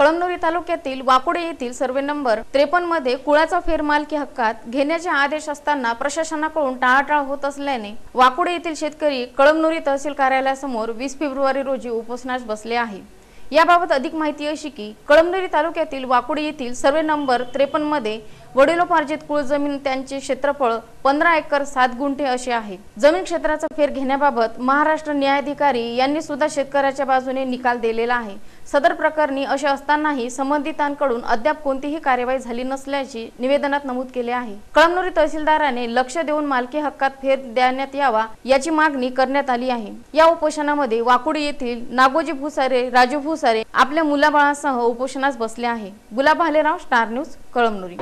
तालुक्यातील वाकुडे येथील survey number त्रेपन्नमध्ये कुळाचा फेरमालकी हक्कात घेण्याचे आदेश असताना प्रशासनाकडून टाळाटाळ होत असल्याने वाकुडे येथील शेतकरी कळमनुरी तहसील कार्यालयासमोर वीस फेब्रुवारी रोजी उपोषणास बसले आहे. याबाबत अधिक माहिती अशी की कळमनुरी तालुक्यातील वाकुडे येथील सर्वे नंबर त्रेपन्नमध्ये वडिलोपार्जित कुळ जमीन त्यांचे क्षेत्रफळ पंधरा एकर सात गुंठे असे आहे. जमीन क्षेत्राचा फेर घेण्याबाबत महाराष्ट्र न्यायाधिकारी यांनी सुद्धा शेतकऱ्याच्या बाजूने निकाल दिलेला आहे. सदर प्रकरणी असे असतानाही संबंधितांकडून अद्याप कोणतीही कार्यवाही झाली नसल्याचे निवेदनात नमूद केले आहे. कळमनुरी तहसीलदाराने लक्ष देऊन मालकी हक्कात फेर देण्यात यावा याची मागणी करण्यात आली आहे. या उपोषणामध्ये वाकुडी येथील नागोजी भुसारे राजू भुसारे आपल्या मुलाबाळासह उपोषणास बसले आहे. Gulab Bhalerao star news Kalamnuri.